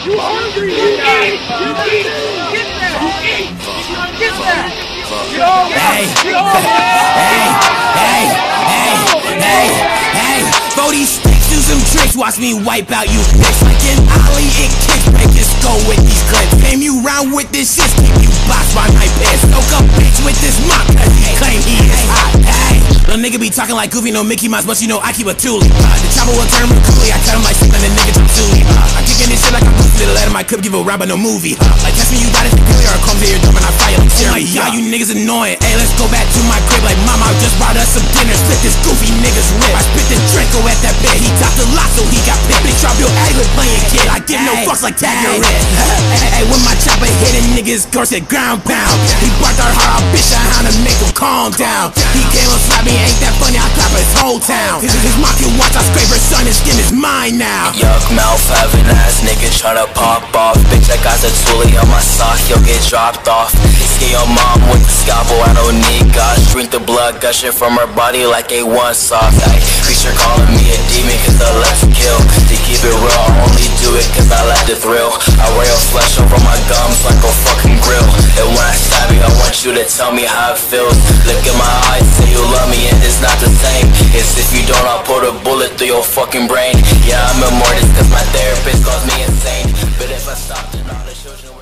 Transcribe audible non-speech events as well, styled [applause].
You hungry? You eat. You eat. Get that. You eat. Get that. Hey, hey, hey, hey, hey, hey. For these sticks, do some tricks. Watch me wipe out you bitch. Like an ollie, it kicks. Break just go with these clips. Came you round with this shit. Keep you boxed by my pants. Soak up bitch with this mop. Cause he claim he is hot. Hey, little nigga be talking like Goofy, no Mickey Mouse, but you know I keep a toolie. Uh, the chopper will turn him coolie. I cut him like sleep and the nigga jump Zuli. The my clip give a rap, but no movie. Like test me, you got it. Securely or come to your dumb and I fire like Siri. Oh my god, you niggas annoying. Hey, let's go back to my crib. Like mama, I just brought us some dinner. Split this goofy nigga's whip. I spit this Draco at that bed. He topped the lot, so he got picked. They drop your aglet playing kid. I give no fucks like tag your. [laughs] Hey, when my chopper hit hitting niggas, curse it ground pound. He barked our heart, I'll bitch out how to make him calm down. He came slap me, ain't that funny? I clap his whole town. His, his can watch, I scrape her son, his skin is mine now. Yuck mouth having ass nigga tryna pop off Bitch I got the toolie on my sock, you'll get dropped off Skin your mom with the scalpel, I don't need gosh Drink the blood gushing from her body like a one soft Ay, you're calling me a demon cause I left kill real I rail flesh over my gums like a fucking grill. And when I stab you, I want you to tell me how it feels. Look in my eyes, say you love me and it's not the same. It's if you don't, I'll put a bullet through your fucking brain. Yeah, I'm immortal cause my therapist calls me insane. But if I stopped and all the children